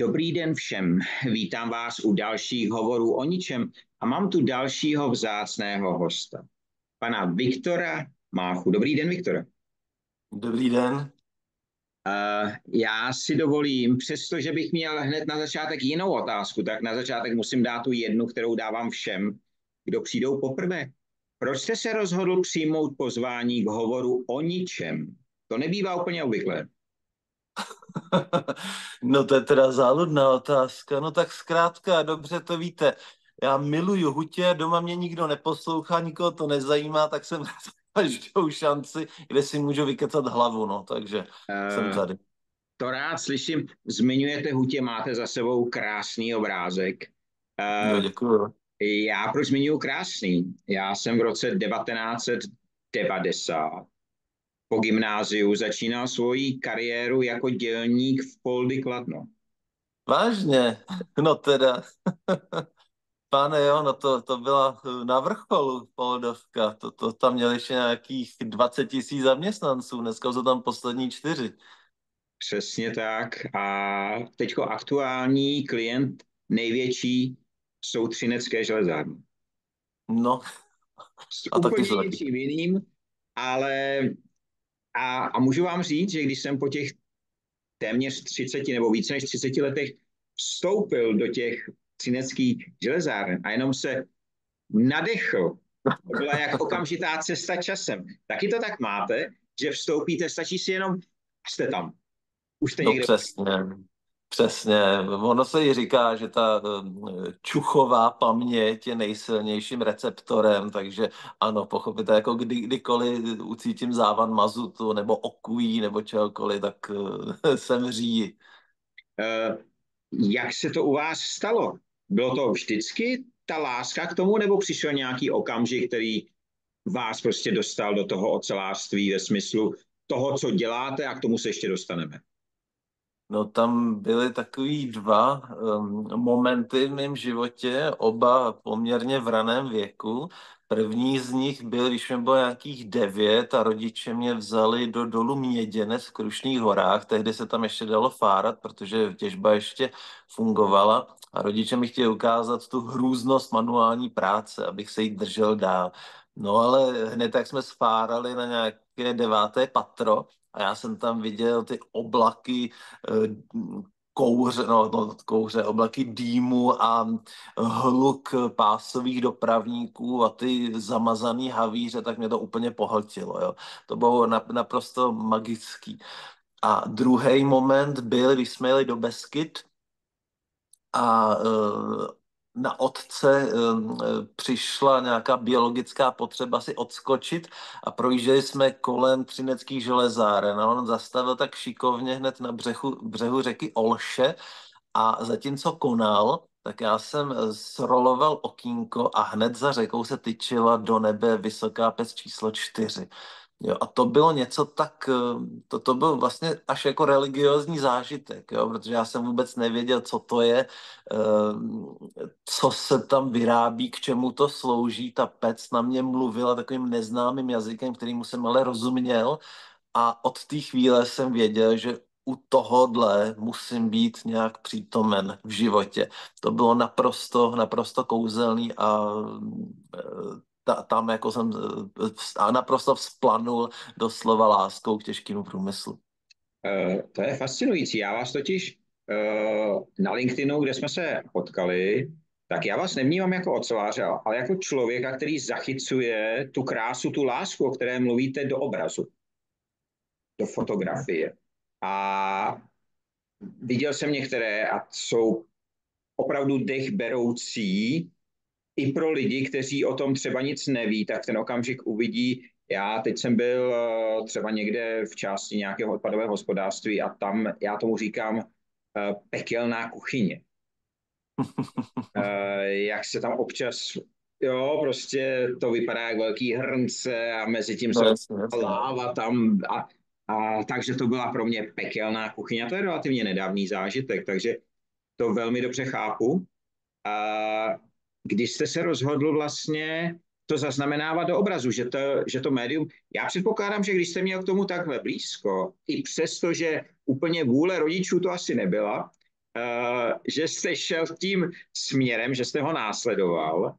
Dobrý den všem. Vítám vás u dalších hovorů o ničem a mám tu dalšího vzácného hosta. Pana Viktora Máchu. Dobrý den, Viktor. Dobrý den. Uh, já si dovolím, přestože bych měl hned na začátek jinou otázku, tak na začátek musím dát tu jednu, kterou dávám všem, kdo přijdou poprvé. Proč jste se rozhodl přijmout pozvání k hovoru o ničem? To nebývá úplně obvyklé. no to je teda záludná otázka. No tak zkrátka, dobře to víte. Já miluju hutě, doma mě nikdo neposlouchá, nikoho to nezajímá, tak jsem každou šanci, kde si můžu vykecat hlavu, no, takže uh, jsem tady. To rád slyším. Zmiňujete hutě, máte za sebou krásný obrázek. Uh, no, děkuju. Já proč zmiňuji krásný? Já jsem v roce 1990 po gymnáziu začínal svoji kariéru jako dělník v Poldy Kladno. Vážně? No teda. Pane jo, no to, to byla na vrcholu Poldovka. To, to tam měli ještě nějakých 20 tisíc zaměstnanců, dneska jsou tam poslední čtyři. Přesně tak. A teďko aktuální klient největší jsou Třinecké železárny. No. S a úplně něčím jiným, ale a, a můžu vám říct, že když jsem po těch téměř 30 nebo více než 30 letech vstoupil do těch třineckých železáren a jenom se nadechl, to byla jak okamžitá cesta časem. Taky to tak máte, že vstoupíte, stačí si jenom, jste tam. Už jste no někde... přesně. Přesně, ono se i říká, že ta eh, čuchová paměť je nejsilnějším receptorem, takže ano, pochopíte, jako kdy, kdykoliv ucítím závan mazutu nebo okují nebo čehokoliv, tak jsem říji. Uh, jak se to u vás stalo? Bylo to vždycky ta láska k tomu, nebo přišel nějaký okamžik, který vás prostě dostal do toho ocelářství ve smyslu toho, co děláte a k tomu se ještě dostaneme? No tam byly takový dva um, momenty v mém životě, oba poměrně v raném věku. První z nich byl, když mi bylo nějakých devět a rodiče mě vzali do dolu Měděnec v Krušných horách. Tehdy se tam ještě dalo fárat, protože těžba ještě fungovala. A rodiče mi chtěli ukázat tu hrůznost manuální práce, abych se jí držel dál. No ale hned jak jsme sfárali na nějaké deváté patro, a já jsem tam viděl ty oblaky eh, kouře, no, no, kouře, oblaky dýmu a hluk pásových dopravníků a ty zamazaný havíře, tak mě to úplně pohltilo. Jo. To bylo naprosto magický. A druhý moment byl, když jsme jeli do Beskyt a eh, na otce um, přišla nějaká biologická potřeba si odskočit a projížděli jsme kolem Třineckých železáren on zastavil tak šikovně hned na břehu, břehu řeky Olše a zatímco konal, tak já jsem sroloval okýnko a hned za řekou se tyčila do nebe vysoká pec číslo čtyři. Jo, a to bylo něco tak, eh, to, to byl vlastně až jako religiozní zážitek, jo, protože já jsem vůbec nevěděl, co to je, eh, co se tam vyrábí, k čemu to slouží. Ta pec na mě mluvila takovým neznámým jazykem, kterýmu jsem ale rozuměl a od té chvíle jsem věděl, že u tohohle musím být nějak přítomen v životě. To bylo naprosto, naprosto kouzelný a eh, ta, tam jako jsem a naprosto vzplanul doslova láskou k těžkému průmyslu. Uh, to je fascinující. Já vás totiž uh, na LinkedInu, kde jsme se potkali, tak já vás nevnímám jako oceláře, ale jako člověka, který zachycuje tu krásu, tu lásku, o které mluvíte do obrazu, do fotografie. A viděl jsem některé a jsou opravdu dech beroucí, i pro lidi, kteří o tom třeba nic neví, tak ten okamžik uvidí. Já teď jsem byl eh, třeba někde v části nějakého odpadového hospodářství a tam, já tomu říkám, eh, pekelná kuchyně. Eh, jak se tam občas, jo, prostě to vypadá jak velký hrnce a mezi tím no, se láva tam a, a takže to byla pro mě pekelná kuchyně. To je relativně nedávný zážitek, takže to velmi dobře chápu. A když jste se rozhodl vlastně to zaznamenávat do obrazu, že to, že to médium, já předpokládám, že když jste měl k tomu takhle blízko, i přesto, že úplně vůle rodičů to asi nebyla, že jste šel tím směrem, že jste ho následoval,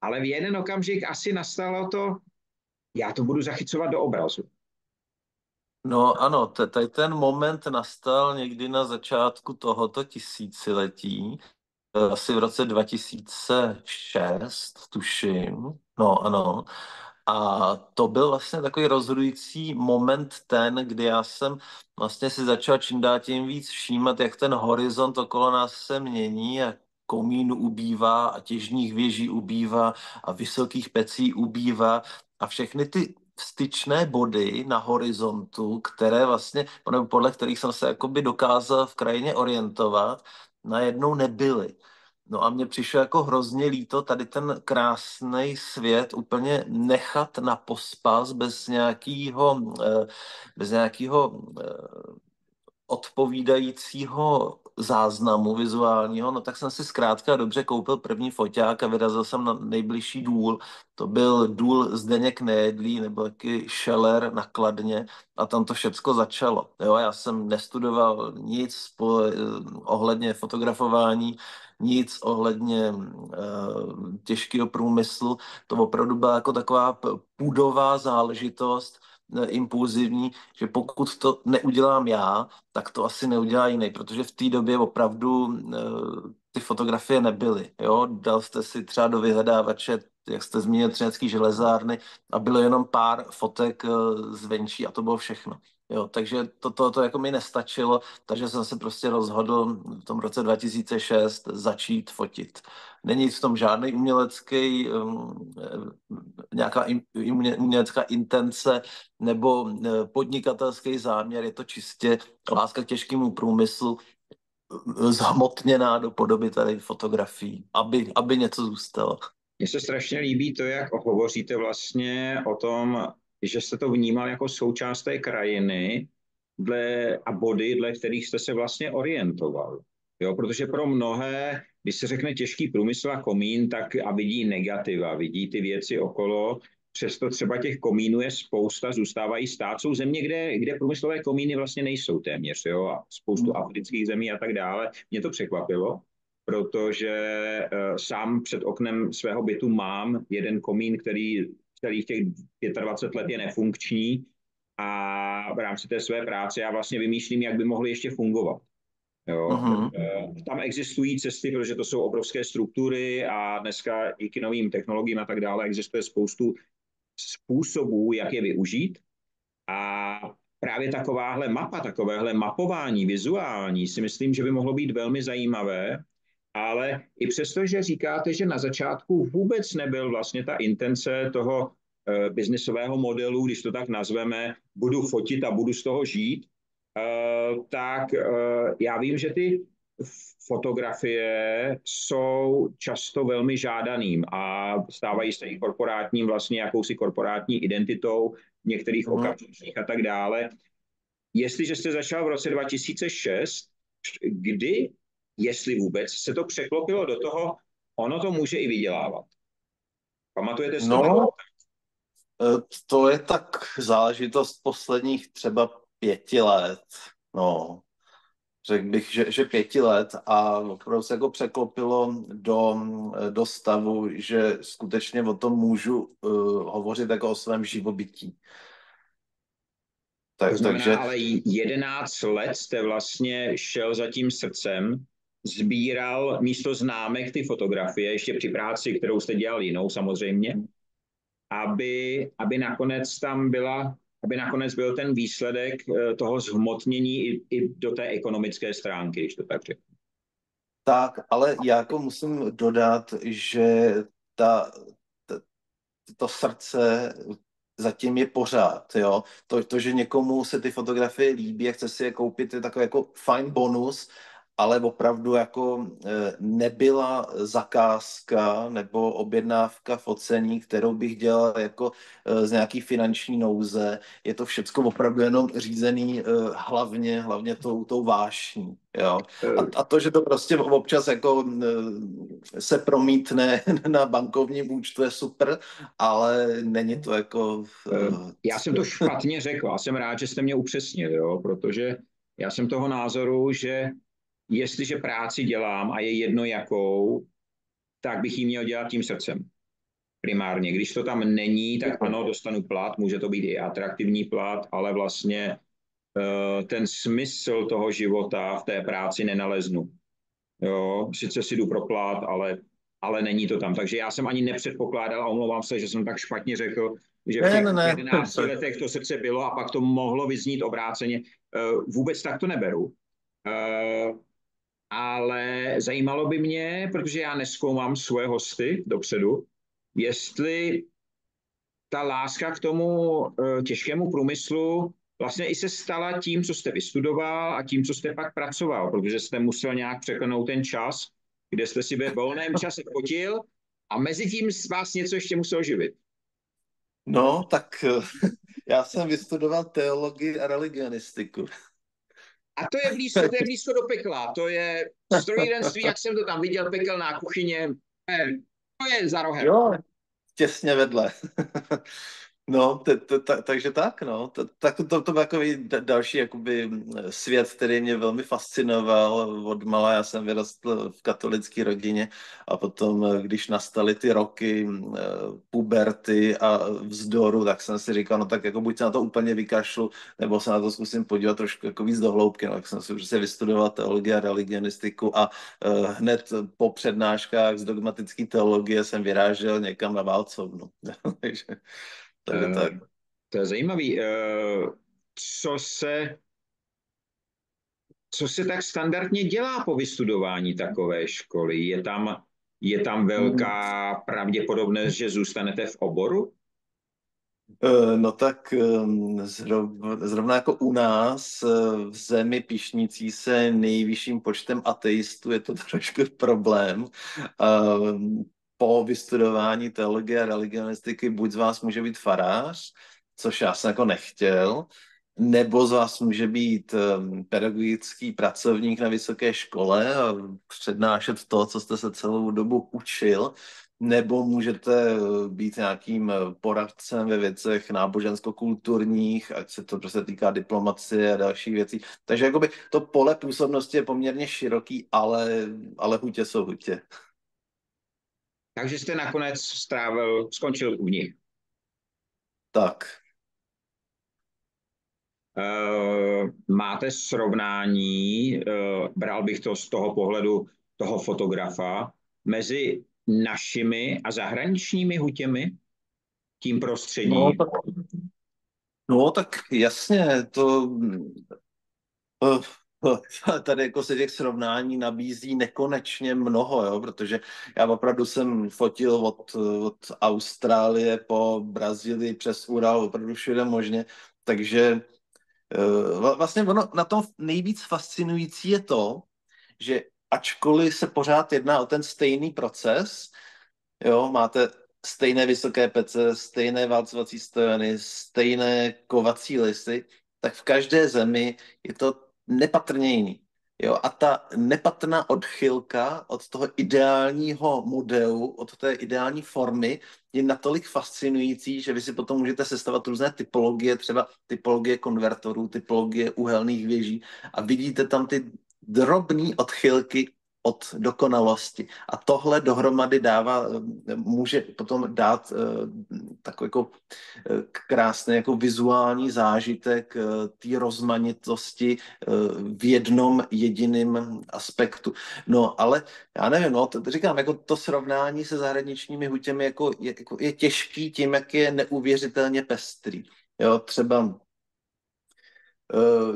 ale v jeden okamžik asi nastalo to, já to budu zachycovat do obrazu. No ano, tady ten moment nastal někdy na začátku tohoto tisíciletí, asi v roce 2006, tuším. No ano. A to byl vlastně takový rozhodující moment ten, kdy já jsem vlastně si začal čím dál tím víc všímat, jak ten horizont okolo nás se mění a komínů ubývá a těžních věží ubývá a vysokých pecí ubývá a všechny ty styčné body na horizontu, které vlastně, podle kterých jsem se jakoby dokázal v krajině orientovat, najednou nebyly. No a mně přišlo jako hrozně líto tady ten krásný svět úplně nechat na pospas bez nějakého, eh, bez nějakého eh, odpovídajícího záznamu vizuálního, no tak jsem si zkrátka dobře koupil první foťák a vyrazil jsem na nejbližší důl. To byl důl Zdeněk Nejedlí nebo taky Scheller na Kladně a tam to všecko začalo. Jo, já jsem nestudoval nic po, eh, ohledně fotografování, nic ohledně uh, těžkého průmyslu. To opravdu byla jako taková půdová záležitost, impulzivní, že pokud to neudělám já, tak to asi neudělá jiný, protože v té době opravdu uh, ty fotografie nebyly. Jo? Dal jste si třeba do vyhledávače, jak jste zmínil, třinecký železárny a bylo jenom pár fotek zvenčí a to bylo všechno. Jo, takže to, to, to jako mi nestačilo, takže jsem se prostě rozhodl v tom roce 2006 začít fotit. Není v tom žádný umělecký, um, nějaká umělecká intence nebo uh, podnikatelský záměr, je to čistě láska k těžkému průmyslu, uh, zhmotněná do podoby tady fotografií, aby, aby něco zůstalo. Mně se strašně líbí to, jak hovoříte vlastně o tom, že jste to vnímal jako součást té krajiny dle, a body, dle kterých jste se vlastně orientoval. Jo, protože pro mnohé, když se řekne těžký průmysl a komín, tak a vidí negativa, vidí ty věci okolo, přesto třeba těch komínů je spousta, zůstávají stát. Jsou země, kde, kde průmyslové komíny vlastně nejsou téměř, jo, a spoustu hmm. afrických zemí a tak dále. Mě to překvapilo, protože uh, sám před oknem svého bytu mám jeden komín, který celých těch 25 let je nefunkční a v rámci té své práce já vlastně vymýšlím, jak by mohly ještě fungovat. Jo. Uh-huh. Tam existují cesty, protože to jsou obrovské struktury a dneska díky novým technologiím a tak dále existuje spoustu způsobů, jak je využít. A právě takováhle mapa, takovéhle mapování vizuální si myslím, že by mohlo být velmi zajímavé ale i přesto, že říkáte, že na začátku vůbec nebyl vlastně ta intence toho uh, biznisového modelu, když to tak nazveme, budu fotit a budu z toho žít, uh, tak uh, já vím, že ty fotografie jsou často velmi žádaným a stávají se i korporátním vlastně jakousi korporátní identitou některých mm. okamžicích a tak dále. Jestliže jste začal v roce 2006, kdy jestli vůbec se to překlopilo do toho, ono to může i vydělávat. Pamatujete si no, to? E, to je tak záležitost posledních třeba pěti let. No, řekl bych, že, že pěti let a opravdu se jako překlopilo do, do stavu, že skutečně o tom můžu uh, hovořit jako o svém živobytí. Tak, to znamená, takže... ale 11 let jste vlastně šel za tím srdcem sbíral místo známek ty fotografie, ještě při práci, kterou jste dělal jinou samozřejmě, aby, aby nakonec tam byla, aby nakonec byl ten výsledek eh, toho zhmotnění i, i do té ekonomické stránky, když to tak řeknu. Tak, ale já jako musím dodat, že ta, ta, to srdce zatím je pořád, jo. To, to, že někomu se ty fotografie líbí a chce si je koupit, je takový jako fajn bonus, ale opravdu jako e, nebyla zakázka nebo objednávka focení, kterou bych dělal jako e, z nějaký finanční nouze. Je to všecko opravdu jenom řízený e, hlavně, hlavně tou, tou vášní. Jo. A, a to, že to prostě občas jako se promítne na bankovním účtu je super, ale není to jako... Já jsem to špatně řekl a jsem rád, že jste mě upřesnil, jo, protože já jsem toho názoru, že jestliže práci dělám a je jedno jakou, tak bych ji měl dělat tím srdcem primárně. Když to tam není, tak ano, dostanu plat, může to být i atraktivní plat, ale vlastně uh, ten smysl toho života v té práci nenaleznu. Jo, sice si jdu pro plat, ale, ale není to tam. Takže já jsem ani nepředpokládal a omlouvám se, že jsem tak špatně řekl, že v těch ne, ne, 11 letech to srdce bylo a pak to mohlo vyznít obráceně. Uh, vůbec tak to neberu. Ale zajímalo by mě, protože já neskoumám svoje hosty dopředu, jestli ta láska k tomu uh, těžkému průmyslu vlastně i se stala tím, co jste vystudoval a tím, co jste pak pracoval, protože jste musel nějak překlenout ten čas, kde jste si ve volném čase fotil a mezi tím vás něco ještě musel živit. No, tak eh, já jsem vystudoval teologii a religionistiku. A to je blízko, to je blízko do pekla. To je strojírenství, jak jsem to tam viděl, pekelná kuchyně. To je za rohem. Jo, těsně vedle. No, takže tak, no. Tak to, to byl takový další jakoby svět, který mě velmi fascinoval od mala. Já jsem vyrostl v katolické rodině a potom, když nastaly ty roky puberty a vzdoru, tak jsem si říkal, no tak jako buď se na to úplně vykašlu, nebo se na to zkusím podívat trošku jako víc do hloubky. No, tak jsem si prostě vystudoval teologii a religionistiku a uh, hned po přednáškách z dogmatické teologie jsem vyrážel někam na Válcovnu. takže takže uh, tak. To je zajímavý. Uh, co se co se tak standardně dělá po vystudování takové školy? Je tam, je tam velká pravděpodobnost, že zůstanete v oboru? Eh, no tak zrovna, zrovna jako u nás v zemi pišnící se nejvyšším počtem ateistů je to trošku problém po vystudování teologie a religionistiky buď z vás může být farář, což já jsem jako nechtěl, nebo z vás může být um, pedagogický pracovník na vysoké škole a přednášet to, co jste se celou dobu učil, nebo můžete uh, být nějakým uh, poradcem ve věcech nábožensko-kulturních, ať se to prostě týká diplomacie a dalších věcí. Takže jakoby to pole působnosti je poměrně široký, ale, ale hutě jsou hutě. Takže jste nakonec strávil, skončil u nich. Tak. Uh, máte srovnání, uh, bral bych to z toho pohledu toho fotografa, mezi našimi a zahraničními hutěmi, tím prostředím? No tak, no, tak jasně, to uh, tady jako se těch srovnání nabízí nekonečně mnoho, jo, protože já opravdu jsem fotil od, od Austrálie po Brazílii přes Ural, opravdu všude možně, takže eh, vlastně ono na tom nejvíc fascinující je to, že ačkoliv se pořád jedná o ten stejný proces, jo, máte stejné vysoké pece, stejné válcovací stojany, stejné kovací listy, tak v každé zemi je to nepatrně jiný. Jo, a ta nepatrná odchylka od toho ideálního modelu, od té ideální formy je natolik fascinující, že vy si potom můžete sestavovat různé typologie, třeba typologie konvertorů, typologie uhelných věží a vidíte tam ty drobné odchylky od dokonalosti. A tohle dohromady dává, může potom dát eh, takový jako eh, krásný jako vizuální zážitek eh, té rozmanitosti v jednom jediném aspektu. No ale já nevím, no, to, říkám, jako to srovnání se zahraničními hutěmi jako je, jako je těžký tím, jak je neuvěřitelně pestrý. Jo, třeba Eh,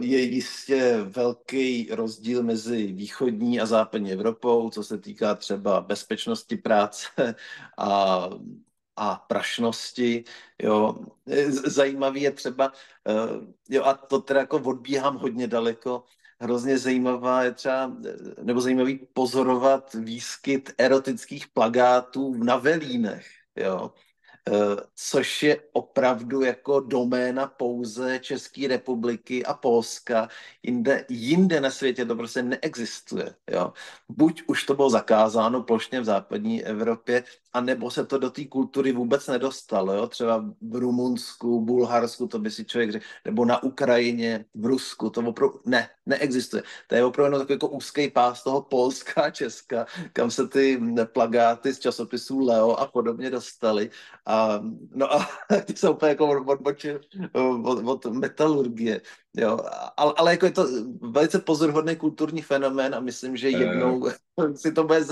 je jistě velký rozdíl mezi východní a západní Evropou, co se týká třeba bezpečnosti práce a, a prašnosti. Jo. Zajímavý je třeba, eh, jo, a to teda jako odbíhám hodně daleko, hrozně zajímavá je třeba, nebo zajímavý pozorovat výskyt erotických plagátů na velínech. Jo. Eh, což je opravdu jako doména pouze České republiky a Polska. Jinde, jinde na světě to prostě neexistuje. Jo. Buď už to bylo zakázáno plošně v západní Evropě, a nebo se to do té kultury vůbec nedostalo. Jo? Třeba v Rumunsku, Bulharsku, to by si člověk řekl, nebo na Ukrajině, v Rusku, to opravdu ne, neexistuje. To je opravdu takový jako úzký pás toho Polska a Česka, kam se ty plagáty z časopisů Leo a podobně dostaly. A, no a ty jsou úplně jako odbočil od, od metalurgie. Jo, ale, ale jako je to velice pozorhodný kulturní fenomén a myslím, že jednou uh, si to bude,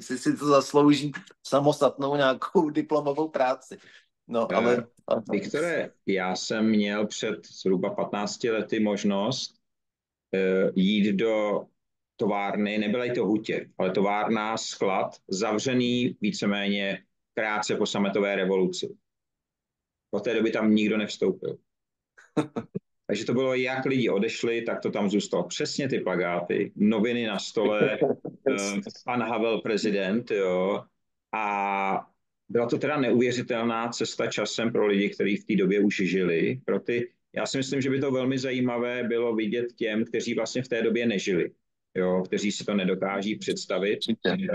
si, si to zaslouží samostatnou nějakou diplomovou práci. No, ale... Viktore, já jsem měl před zhruba 15 lety možnost uh, jít do továrny, nebyla to hutě, ale továrna, sklad, zavřený víceméně krátce po sametové revoluci. Po té doby tam nikdo nevstoupil. Takže to bylo, jak lidi odešli, tak to tam zůstalo. Přesně ty plagáty, noviny na stole, uh, pan Havel prezident, jo. A byla to teda neuvěřitelná cesta časem pro lidi, kteří v té době už žili. Pro ty, já si myslím, že by to velmi zajímavé bylo vidět těm, kteří vlastně v té době nežili. Jo, kteří si to nedokáží představit, uh,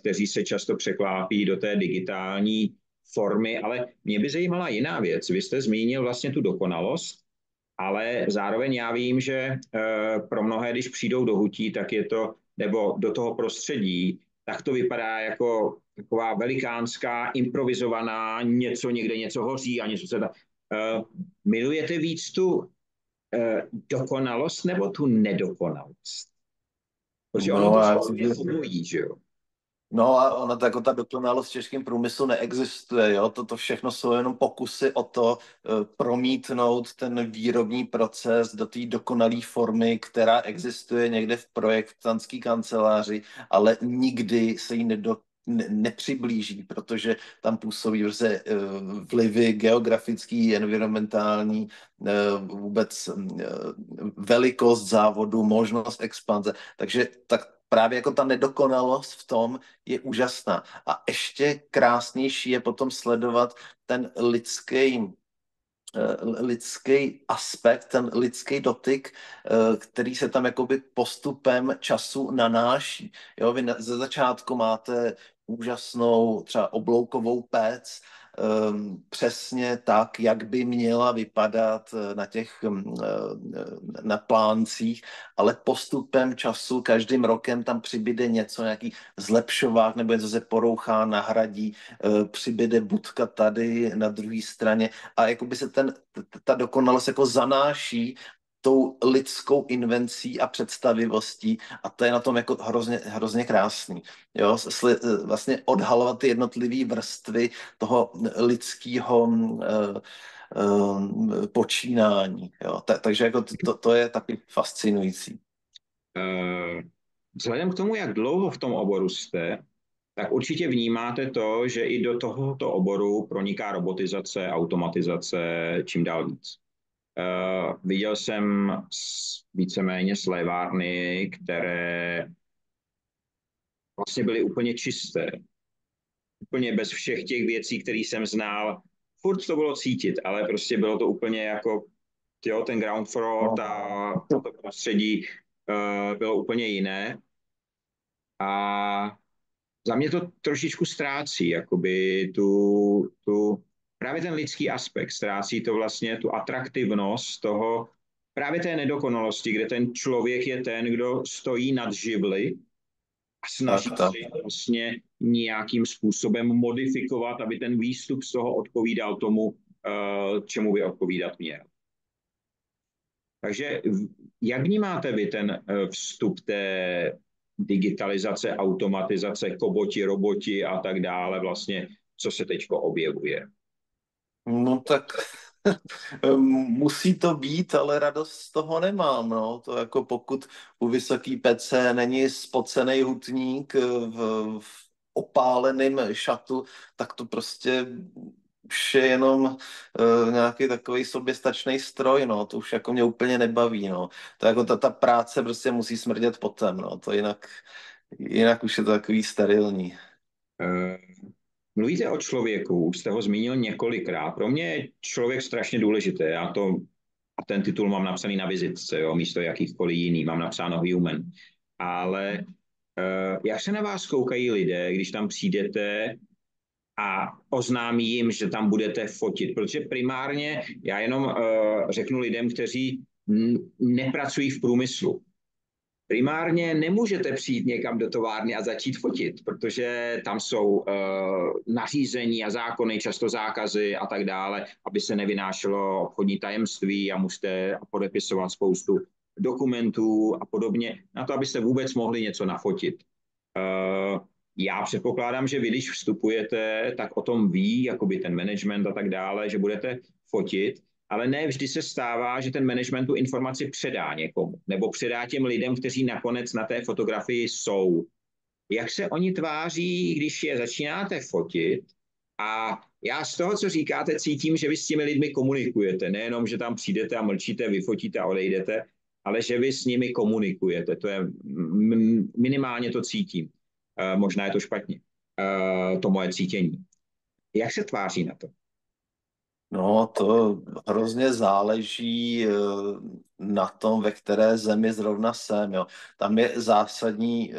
kteří se často překlápí do té digitální formy, ale mě by zajímala jiná věc. Vy jste zmínil vlastně tu dokonalost, ale zároveň já vím, že eh, pro mnohé, když přijdou do hutí, tak je to, nebo do toho prostředí, tak to vypadá jako taková velikánská, improvizovaná, něco někde něco hoří a něco se da. Uh, milujete víc tu uh, dokonalost nebo tu nedokonalost? Protože ono no, to obojí, že jo? No a ona ta, jako ta dokonalost v českém průmyslu neexistuje, jo? Toto všechno jsou jenom pokusy o to uh, promítnout ten výrobní proces do té dokonalé formy, která existuje někde v projektantské kanceláři, ale nikdy se jí nedo, ne, nepřiblíží, protože tam působí vrze uh, vlivy geografický, environmentální, uh, vůbec uh, velikost závodu, možnost expanze. Takže tak právě jako ta nedokonalost v tom je úžasná. A ještě krásnější je potom sledovat ten lidský eh, lidský aspekt, ten lidský dotyk, eh, který se tam jakoby postupem času nanáší. Jo, vy ze začátku máte úžasnou třeba obloukovou pec, přesně tak, jak by měla vypadat eh, na těch um, na pláncích, ale postupem času, každým rokem tam přibyde něco, nějaký zlepšovák nebo něco se porouchá, nahradí, uh, přibyde budka tady na druhé straně a jako by se ten, ta dokonalost jako zanáší tou lidskou invencí a představivostí a to je na tom jako hrozně, hrozně krásný. Jo? Sli, vlastně odhalovat ty jednotlivé vrstvy toho lidského uh, uh, počínání. Jo? Ta, takže jako to, to je taky fascinující. Vzhledem k tomu, jak dlouho v tom oboru jste, tak určitě vnímáte to, že i do tohoto oboru proniká robotizace, automatizace čím dál víc. Uh, viděl jsem víceméně slévárny, které vlastně byly úplně čisté. Úplně bez všech těch věcí, které jsem znal. Furt to bylo cítit, ale prostě bylo to úplně jako jo, ten ground floor, ta, to prostředí uh, bylo úplně jiné. A za mě to trošičku ztrácí, jakoby tu, tu právě ten lidský aspekt, ztrácí to vlastně tu atraktivnost toho, právě té nedokonalosti, kde ten člověk je ten, kdo stojí nad živly a snaží se vlastně nějakým způsobem modifikovat, aby ten výstup z toho odpovídal tomu, eh, čemu by odpovídat měl. Takže jak vnímáte vy ten eh, vstup té digitalizace, automatizace, koboti, roboti a tak dále, vlastně, co se teď objevuje? No tak musí to být, ale radost z toho nemám. No. To jako pokud u vysoký PC není spocený hutník v, v opáleném šatu, tak to prostě už je jenom uh, nějaký takový soběstačný stroj, no, to už jako mě úplně nebaví, no. To jako ta, ta práce prostě musí smrdět potem, no, to jinak, jinak už je to takový sterilní. Uh, Mluvíte o člověku, už jste ho zmínil několikrát. Pro mě je člověk strašně důležitý. Já to, a ten titul mám napsaný na vizitce, jo, místo jakýchkoliv jiný, mám napsáno human. Ale uh, jak se na vás koukají lidé, když tam přijdete a oznámí jim, že tam budete fotit. Protože primárně já jenom uh, řeknu lidem, kteří nepracují v průmyslu. Primárně nemůžete přijít někam do továrny a začít fotit, protože tam jsou uh, nařízení a zákony, často zákazy a tak dále, aby se nevynášelo obchodní tajemství a musíte podepisovat spoustu dokumentů a podobně, na to, abyste vůbec mohli něco nafotit. Uh, já předpokládám, že vy, když vstupujete, tak o tom ví, jakoby ten management a tak dále, že budete fotit, ale ne vždy se stává, že ten management tu informaci předá někomu, nebo předá těm lidem, kteří nakonec na té fotografii jsou. Jak se oni tváří, když je začínáte fotit a já z toho, co říkáte, cítím, že vy s těmi lidmi komunikujete. Nejenom, že tam přijdete a mlčíte, vyfotíte a odejdete, ale že vy s nimi komunikujete. To je minimálně to cítím. E, možná je to špatně, e, to moje cítění. Jak se tváří na to? No, to hrozně záleží e, na tom, ve které zemi zrovna jsem. Jo. Tam je zásadní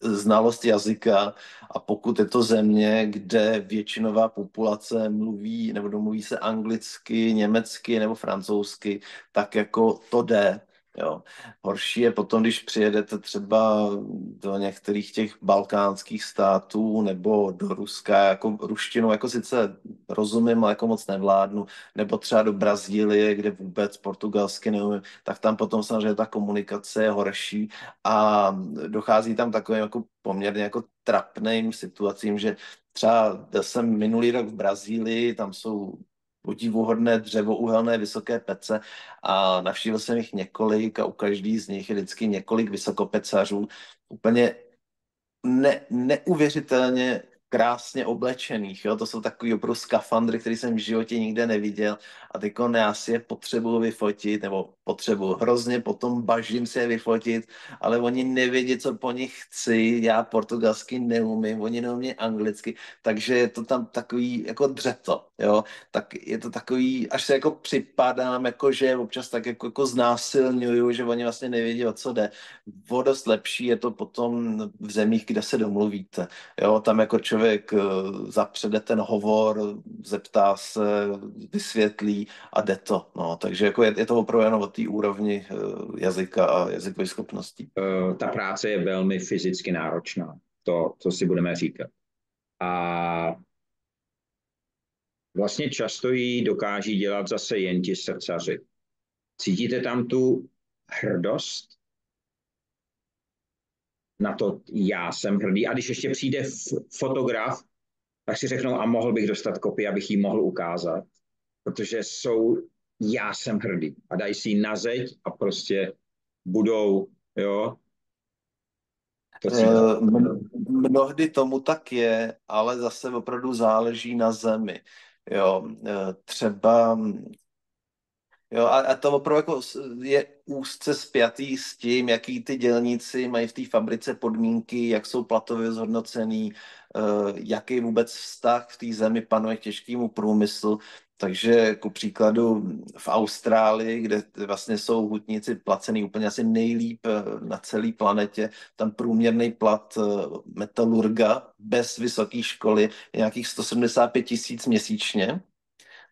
znalost jazyka a pokud je to země, kde většinová populace mluví nebo domluví se anglicky, německy nebo francouzsky, tak jako to jde. Jo. Horší je potom, když přijedete třeba do některých těch balkánských států nebo do Ruska, jako ruštinu, jako sice rozumím, ale jako moc nevládnu, nebo třeba do Brazílie, kde vůbec portugalsky neumím, tak tam potom samozřejmě ta komunikace je horší a dochází tam takovým jako poměrně jako trapným situacím, že třeba jsem minulý rok v Brazílii, tam jsou podivuhodné dřevouhelné vysoké pece a navštívil jsem jich několik a u každý z nich je vždycky několik vysokopecařů. Úplně ne, neuvěřitelně krásně oblečených. Jo? To jsou takový opravdu skafandry, který jsem v životě nikde neviděl. A teď já si je potřebuji vyfotit, nebo potřebuji hrozně, potom bažím si je vyfotit, ale oni nevědí, co po nich chci. Já portugalsky neumím, oni neumí anglicky, takže je to tam takový jako dřeto. Jo? Tak je to takový, až se jako připadám, jako že občas tak jako, jako znásilňuju, že oni vlastně nevědí, o co jde. O dost lepší je to potom v zemích, kde se domluvíte. Jo? Tam jako člověk člověk eh, zapřede ten hovor, zeptá se, vysvětlí a jde to. No, takže jako je, je to opravdu jenom o té úrovni eh, jazyka a jazykové schopností. Eh, ta práce je velmi fyzicky náročná, to, to si budeme říkat. A vlastně často ji dokáží dělat zase jen ti srdcaři. Cítíte tam tu hrdost na to já jsem hrdý. A když ještě přijde fotograf, tak si řeknou, a mohl bych dostat kopii, abych jí mohl ukázat. Protože jsou, já jsem hrdý. A dají si ji na zeď a prostě budou, jo. To uh, mnohdy tomu tak je, ale zase opravdu záleží na zemi. Jo, eh, třeba Jo, a, a to opravdu jako je úzce spjatý s tím, jaký ty dělníci mají v té fabrice podmínky, jak jsou platově zhodnocený, uh, jaký vůbec vztah v té zemi panuje k těžkému průmyslu. Takže ku příkladu v Austrálii, kde vlastně jsou hutníci placený úplně asi nejlíp eh, na celé planetě, tam průměrný plat eh, metalurga bez vysoké školy je nějakých 175 tisíc měsíčně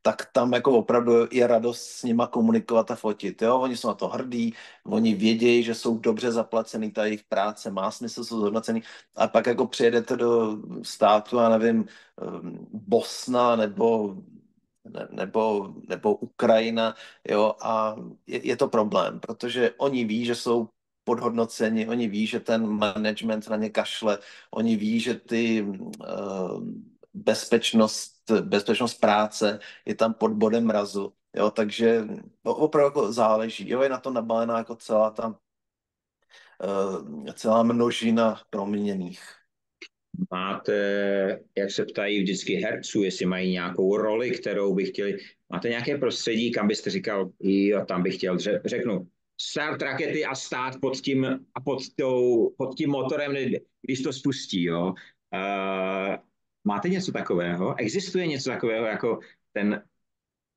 tak tam jako opravdu je radost s nima komunikovat a fotit. Jo? Oni jsou na to hrdí, oni vědějí, že jsou dobře zaplacený, ta jejich práce má smysl, jsou zhodnocený. A pak jako přijedete do státu, já nevím, ehm, Bosna nebo ne, nebo, nebo Ukrajina, jo, a je, je to problém, protože oni ví, že jsou podhodnoceni, oni ví, že ten management na ně kašle, oni ví, že ty uh, bezpečnost, bezpečnost práce je tam pod bodem mrazu. Jo, takže opravdu jako záleží. Jo, je na to nabalená jako celá ta uh, celá množina proměněných. Máte, jak se ptají vždycky herců, jestli mají nějakou roli, kterou by chtěli. Máte nějaké prostředí, kam byste říkal, jo, tam bych chtěl, řeknu, start rakety a stát pod tím, a pod, tou, pod tím motorem, když to spustí, jo. Uh, Máte něco takového? Existuje něco takového jako ten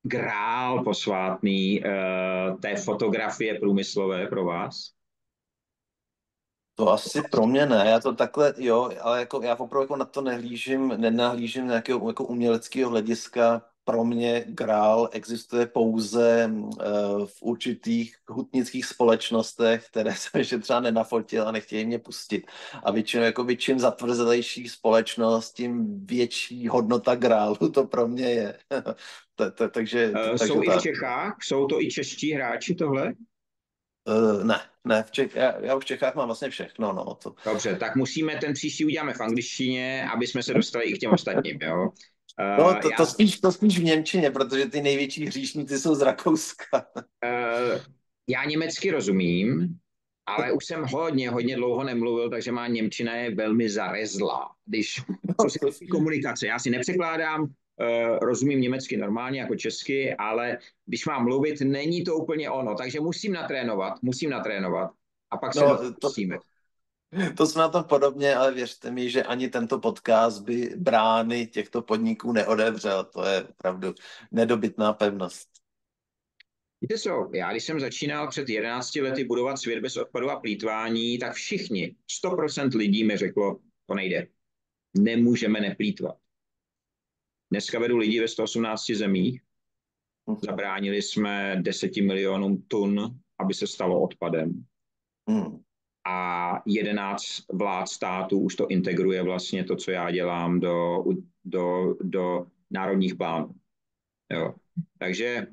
grál posvátný uh, té fotografie průmyslové pro vás? To asi pro mě ne, já to takhle, jo, ale jako já opravdu jako na to nehlížím, nenahlížím nějakého jako uměleckého hlediska. Pro mě grál existuje pouze uh, v určitých hutnických společnostech, které jsem ještě třeba nenafotil a nechtějí mě pustit. A většinou, jako čím zatvrzelejší společnost, tím větší hodnota grálu to pro mě je. takže, uh, takže jsou i v Čechách? Jsou to i čeští hráči tohle? Uh, ne, ne, v Čech, já, já už v Čechách mám vlastně všechno. No, to... Dobře, tak musíme ten příští uděláme v angličtině, aby jsme se dostali i k těm ostatním, jo? No, to, já... to, spíš, to spíš v Němčině, protože ty největší hříšníci jsou z Rakouska. Uh, já německy rozumím, ale už jsem hodně, hodně dlouho nemluvil, takže má Němčina je velmi zarezla. Když co se komunikace, já si nepřekládám, Uh, rozumím německy normálně jako česky, ale když mám mluvit, není to úplně ono, takže musím natrénovat, musím natrénovat a pak no, se. To, to jsme na tom podobně, ale věřte mi, že ani tento podcast by brány těchto podniků neodevřel. To je opravdu nedobytná pevnost. Víte co, já když jsem začínal před 11 lety budovat svět bez odpadu a plítvání, tak všichni, 100% lidí mi řeklo, to nejde. Nemůžeme neplítvat. Dneska vedu lidi ve 118 zemích. Zabránili jsme 10 milionům tun, aby se stalo odpadem. Hmm. A 11 vlád států už to integruje vlastně to, co já dělám do, do, do národních plánů. Jo. Takže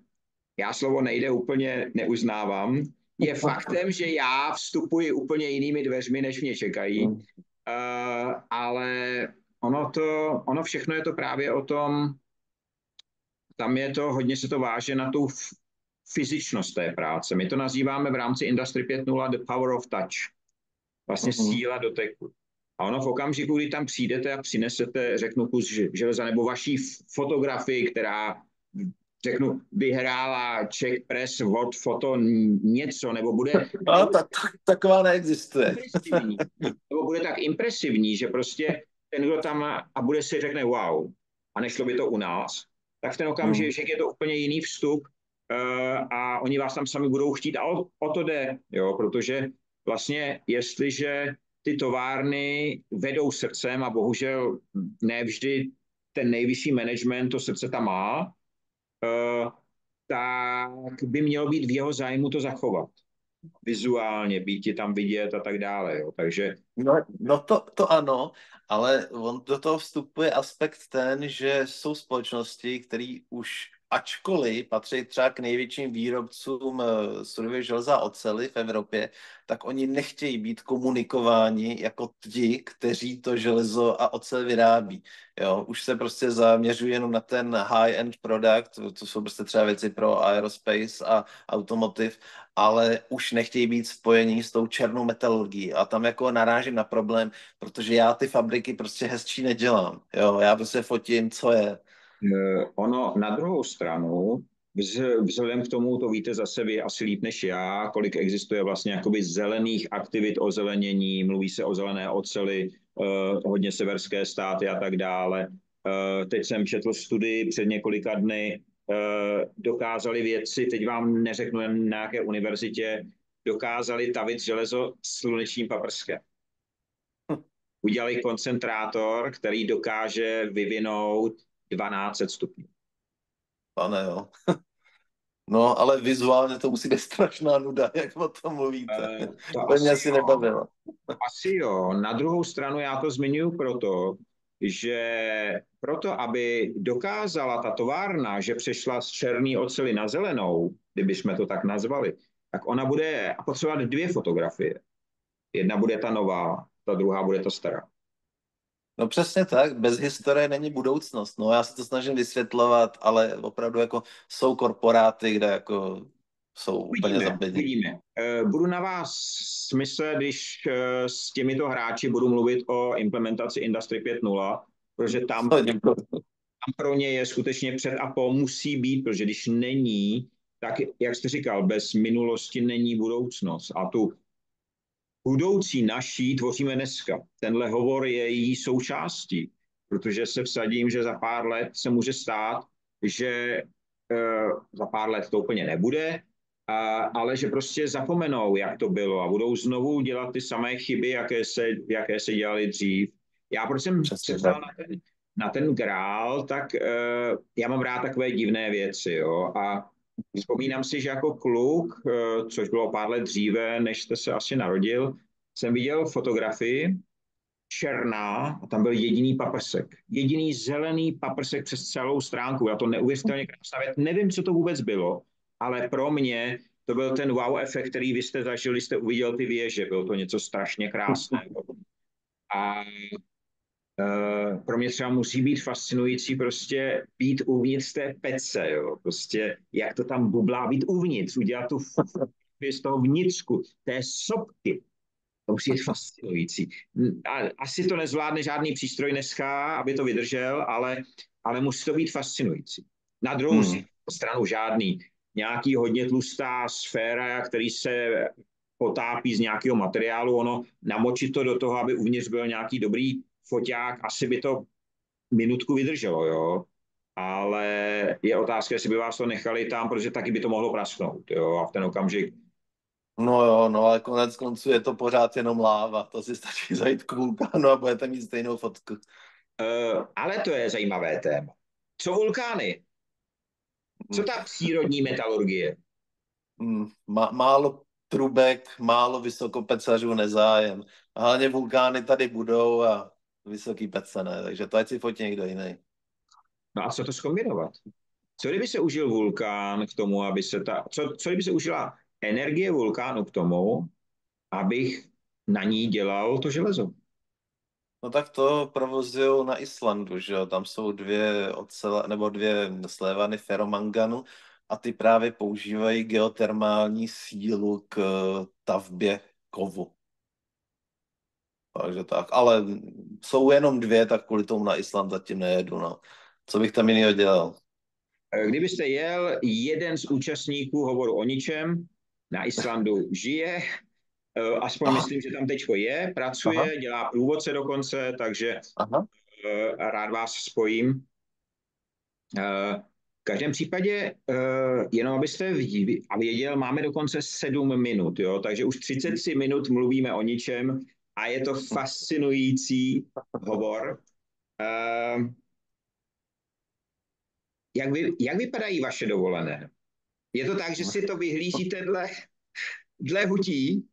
já slovo nejde úplně neuznávám. Je faktem, že já vstupuji úplně jinými dveřmi, než mě čekají. Uh, ale ono, to, ono všechno je to právě o tom, tam je to, hodně se to váže na tu fyzičnost té práce. My to nazýváme v rámci Industry 5.0 the power of touch. Vlastně uh-huh. síla doteku. A ono v okamžiku, kdy tam přijdete a přinesete, řeknu, kus železa nebo vaší fotografii, která řeknu, vyhrála Czech Press od foto něco, nebo bude... No, tak, taková neexistuje. Nebo bude tak impresivní, že prostě ten, kdo tam a bude si řekne wow, a nešlo by to u nás, tak v ten okamžik hmm. je to úplně jiný vstup uh, a oni vás tam sami budou chtít a o, o to jde, jo, protože vlastně jestliže ty továrny vedou srdcem a bohužel ne vždy ten nejvyšší management to srdce tam má, uh, tak by mělo být v jeho zájmu to zachovat vizuálně, být je tam vidět a tak dále. Jo. Takže... No, no to, to ano, ale on do toho vstupuje aspekt ten, že jsou společnosti, které už ačkoliv patří třeba k největším výrobcům eh, surového železa a ocely v Evropě, tak oni nechtějí být komunikováni jako ti, kteří to železo a ocel vyrábí. Jo, už se prostě zaměřují jenom na ten high-end product, to jsou prostě třeba věci pro aerospace a automotive, ale už nechtějí být spojení s tou černou metalurgií a tam jako narážím na problém, protože já ty fabriky prostě hezčí nedělám. Jo, já prostě fotím, co je. Eh, ono na druhou stranu, vzhledem k tomu, to víte zase vy asi líp než já, kolik existuje vlastně jakoby zelených aktivit o zelenění, mluví se o zelené oceli, uh, hodně severské státy a tak dále. Uh, teď jsem četl studii před několika dny, dokázali vědci, teď vám neřeknu na jaké univerzitě, dokázali tavit železo slunečním paprskem. Hm. Udělali koncentrátor, který dokáže vyvinout 1200 stupňů. Pane jo. No, ale vizuálně to musí být strašná nuda, jak o tom mluvíte. Uh, to, to mě asi nebavilo. Asi jo. Na druhou stranu já to zmiňuji proto, že proto, aby dokázala ta továrna, že přešla z černé ocely na zelenou, kdybychom to tak nazvali, tak ona bude potřebovat dvě fotografie. Jedna bude ta nová, ta druhá bude ta stará. No přesně tak, bez historie není budoucnost. No já se to snažím vysvětlovat, ale opravdu jako jsou korporáty, kde jako jsou uvidíme, úplně zabedí. Uvidíme. Eh, budu na vás smysle, když eh, s těmito hráči budu mluvit o implementaci Industry 5.0, protože tam, tam pro ně je skutečně před a po musí být, protože když není, tak, jak jste říkal, bez minulosti není budoucnost. A tu budoucí naší tvoříme dneska. Tenhle hovor je její součástí, protože se vsadím, že za pár let se může stát, že uh, za pár let to úplně nebude, a, ale že prostě zapomenou, jak to bylo a budou znovu dělat ty samé chyby, jaké se, jaké se dělali dřív. Já proč jsem se na ten, na ten grál, tak uh, já mám rád takové divné věci, jo, a vzpomínám si, že jako kluk, uh, což bylo pár let dříve, než jste se asi narodil, jsem viděl fotografii černá a tam byl jediný paprsek. Jediný zelený paprsek přes celou stránku. Já to neuvěřitelně krásná věc. Nevím, co to vůbec bylo, ale pro mě to byl ten wow efekt, který vy jste zažili, jste uviděl ty věže. Bylo to něco strašně krásného. A pro mě třeba musí být fascinující prostě být uvnitř té pece, jo. Prostě jak to tam bublá, být uvnitř, udělat tu z toho vnitřku, té sopky. To musí být fascinující. Asi to nezvládne žádný přístroj dneska, aby to vydržel, ale, ale musí to být fascinující. Na druhou hmm. stranu žádný nějaký hodně tlustá sféra, který se potápí z nějakého materiálu, ono namočit to do toho, aby uvnitř byl nějaký dobrý foťák, asi by to minutku vydrželo, jo. Ale je otázka, jestli by vás to nechali tam, protože taky by to mohlo prasknout, jo. A v ten okamžik No jo, no ale konec konců je to pořád jenom láva. To si stačí zajít k vulkánu a budete mít stejnou fotku. Uh, ale to je zajímavé téma. Co vulkány? Co ta přírodní metalurgie? Hmm, má, málo trubek, málo vysokopecařů, nezájem. Hlavně vulkány tady budou a vysoký pece ne, takže to ať si fotí někdo jiný. No a co to zkombinovat? Co kdyby se užil vulkán k tomu, aby se ta... Co, co kdyby se užila energie vulkánu k tomu, abych na ní dělal to železo? No tak to provozují na Islandu, že jo? Tam jsou dvě ocele, nebo dvě slévany feromanganu a ty právě používají geotermální sílu k tavbě kovu. Takže tak, ale jsou jenom dvě, tak kvůli tomu na Island zatím nejedu, no. Co bych tam jiného dělal? Kdybyste jel, jeden z účastníků hovoru o ničem na Islandu žije, eh, aspoň Aha. myslím, že tam teďko je, pracuje, Aha. dělá průvodce dokonce, takže Aha. Eh, rád vás spojím. Eh, v každém případě, jenom abyste věděl, máme dokonce sedm minut, jo? takže už 33 minut mluvíme o ničem a je to fascinující hovor. Jak, vy, jak vypadají vaše dovolené? Je to tak, že si to vyhlížíte dle, dle hutí?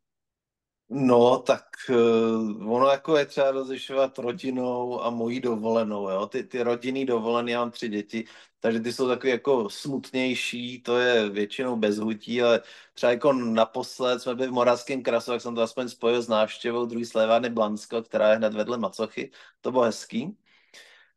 No, tak uh, ono jako je třeba rozlišovat rodinou a mojí dovolenou, jo. Ty, ty rodinný dovolené, já mám tři děti, takže ty jsou takový jako smutnější, to je většinou bez hutí, ale třeba jako naposled jsme byli v Moravském krasu, tak jsem to aspoň spojil s návštěvou druhý slévárny Blansko, která je hned vedle Macochy, to bylo hezký.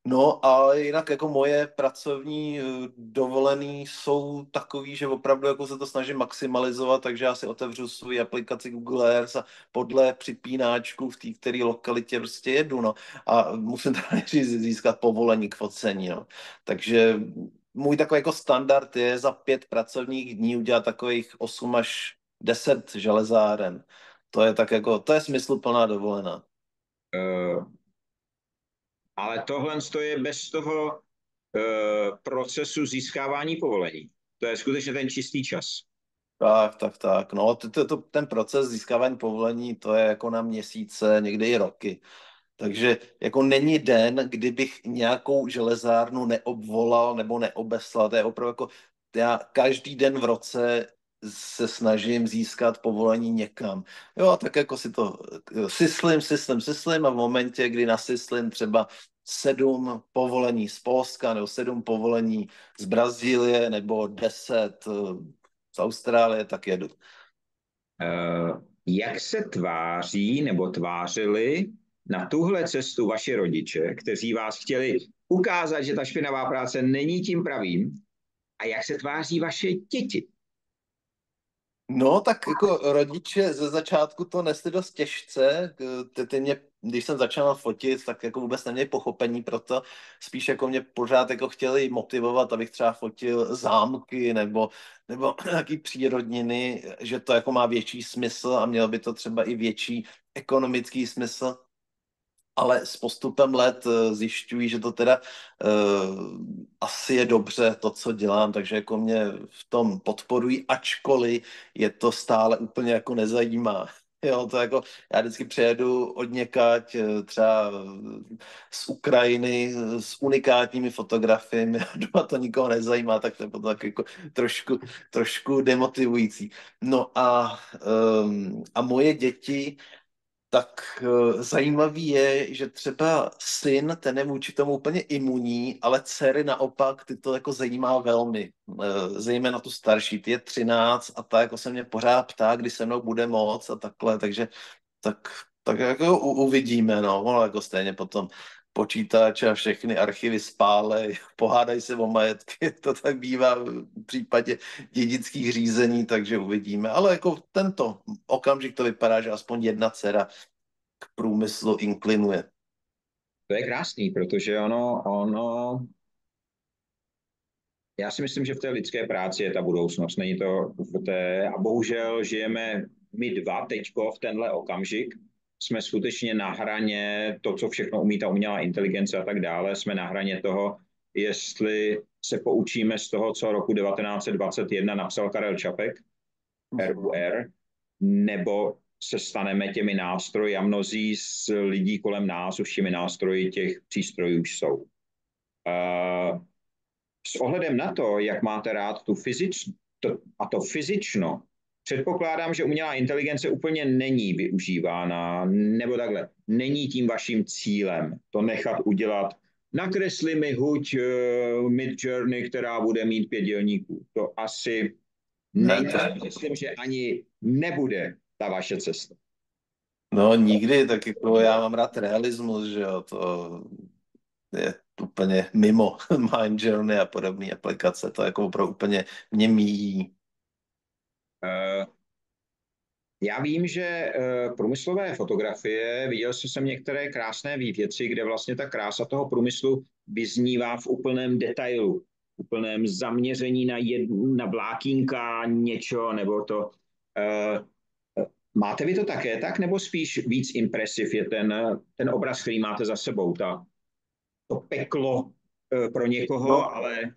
No a jinak jako moje pracovní eh, dovolený jsou takový, že opravdu jako se to snažím maximalizovat, takže já si otevřu svou aplikaci Google Earth a podle připínáčku v té které lokalitě prostě jedu, no. A musím teda získat povolení k focení, no. Takže můj takový jako standard je za pět pracovních dní udělat takových 8 až 10 železáren. To je tak jako, to je smysluplná dovolená. Uh ale tohle je bez toho uh, procesu získávání povolení. To je skutečně ten čistý čas. Tak, tak, tak. No, to, to, to, ten proces získávání povolení, to je jako na měsíce, někdy i roky. Takže jako není den, kdybych nějakou železárnu neobvolal nebo neobeslal. To je opravdu jako, já každý den v roce se snažím získat povolení někam. Jo, tak jako si to syslím, syslím, syslím a v momentě, kdy nasyslím třeba sedm povolení z Polska nebo sedm povolení z Brazílie nebo deset eh, z Austrálie, tak jedu. Uh, jak se tváří nebo tvářili na tuhle cestu vaši rodiče, kteří vás chtěli ukázat, že ta špinavá práce není tím pravým, a jak se tváří vaše děti? No, tak jako rodiče ze začátku to nesli dost těžce. Ty, ty mě, když jsem začal fotit, tak jako vůbec neměli pochopení pro to. Spíš jako mě pořád jako chtěli motivovat, abych třeba fotil zámky nebo, nebo nějaký přírodniny, že to jako má větší smysl a mělo by to třeba i větší ekonomický smysl. Ale s postupem let eh, zjišťují, že to teda uh, asi je dobře to, co dělám, takže jako mě v tom podporují, ačkoliv je to stále úplně jako nezajímá. Jo, to jako, já vždycky přijedu od někať, eh, třeba z Ukrajiny, s unikátními fotografiemi, doma to nikoho nezajímá, tak to je potom jako trošku, trošku demotivující. No a, um, a moje děti, tak uh, zajímavý je, že třeba syn, ten je vůči tomu úplně imunní, ale dcery naopak, ty to jako zajímá velmi. Uh, zejména tu starší, ty je 13 a ta jako se mě pořád ptá, kdy se mnou bude moc a takhle, takže tak, tak jako uvidíme, no, ono jako stejně potom počítač a všechny archivy spálej, pohádají se o majetky, to tak bývá v případě dědických řízení, takže uvidíme. Ale jako tento okamžik to vypadá, že aspoň jedna dcera k průmyslu inklinuje. To je krásný, protože ono, ono já si myslím, že v té lidské práci je ta budoucnost, není to v té, a bohužel žijeme my dva teďko v tenhle okamžik, jsme skutečně na hraně to, co všechno umí ta umělá inteligence a tak dále, jsme na hraně toho, jestli se poučíme z toho, co roku 1921 napsal Karel Čapek, RUR, nebo se staneme těmi nástroji a mnozí z lidí kolem nás už těmi nástroji těch přístrojů už jsou. Uh, s ohledem na to, jak máte rád tu fyzič, to, a to fyzično, Předpokládám, že umělá inteligence úplně není využívána, nebo takhle, není tím vaším cílem to nechat udělat. Nakresli mi huť uh, Mid Journey, která bude mít pět dělníků. To asi není, myslím, že ani nebude ta vaše cesta. No nikdy, tak jako já mám rád realismus, že jo, to je úplně mimo Mind Journey a podobné aplikace, to jako pro úplně mě míjí. Eh, já vím, že eh, průmyslové fotografie, viděl jsem některé krásné věci, kde vlastně ta krása toho průmyslu vyznívá v úplném detailu, úplném zaměření na, jed, na vlákínka něčo, nebo to. Uh, máte vy to také tak, nebo spíš víc impresiv je ten, ten obraz, který máte za sebou, ta, to peklo pro někoho, no. ale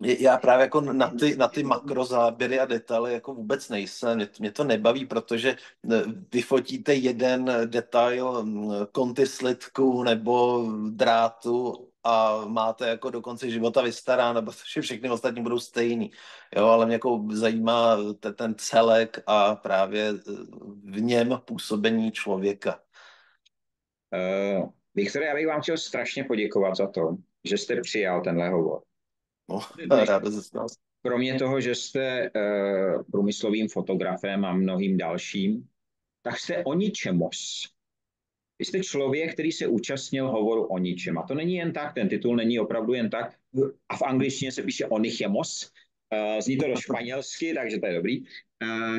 já právě jako na ty, na ty makrozáběry a detaily jako vůbec nejsem. Mě, mě to nebaví, protože eh, vyfotíte jeden detail hm, konty slitku nebo drátu a máte jako do konce života vystaráno, protože všechny ostatní budou stejný. Jo, ale mě jako zajímá ten celek a právě eh, v něm působení člověka. Uh, Viktor, já bych vám chtěl strašně poděkovat za to, že jste přijal tenhle hovor. No, rád se nás. Kromě toho, že jste uh, průmyslovým fotografem a mnohým dalším, tak jste o ničemos. Vy jste člověk, který se účastnil hovoru o ničem. A to není jen tak, ten titul není opravdu jen tak. A v angličtině se píše onichemos. Uh, zní to do španělsky, takže to je dobrý. Uh,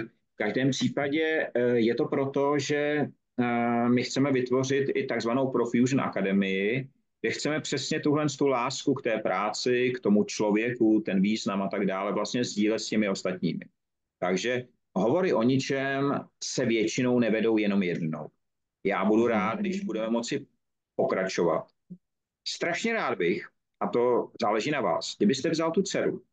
v každém případě uh, je to proto, že uh, my chceme vytvořit i takzvanou Profusion Akademii, kde chceme přesně tuhle tu lásku k té práci, k tomu člověku, ten význam a tak dále vlastně sdílet s těmi ostatními. Takže hovory o ničem se většinou nevedou jenom jednou. Já budu rád, když budeme moci pokračovat. Strašně rád bych, a to záleží na vás, kdybyste vzal tu dceru,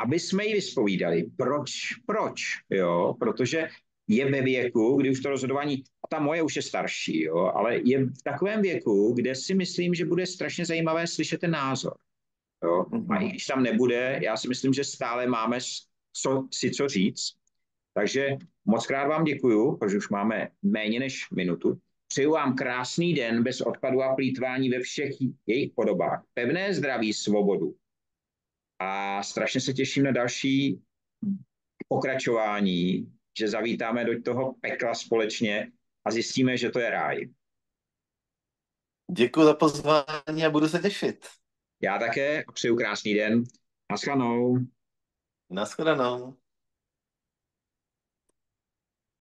aby jsme ji vyspovídali. Proč? Proč? Jo, protože je ve věku, kdy už to rozhodování, ta moje už je starší, jo, ale je v takovém věku, kde si myslím, že bude strašně zajímavé slyšet ten názor. Jo. A i když tam nebude, já si myslím, že stále máme co, si co říct. Takže moc krát vám děkuju, protože už máme méně než minutu. Přeju vám krásný den bez odpadu a plítvání ve všech jejich podobách. Pevné zdraví, svobodu. A strašně se těším na další pokračování že zavítáme do toho pekla společně a zjistíme, že to je ráj. Děkuji za pozvání a budu se těšit. Já také přeju krásný den. Naschledanou. Naschledanou.